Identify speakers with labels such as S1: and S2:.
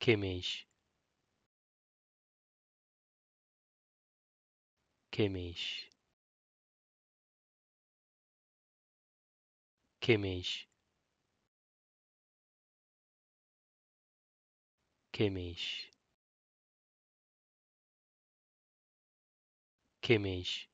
S1: que mês? Que mês? Que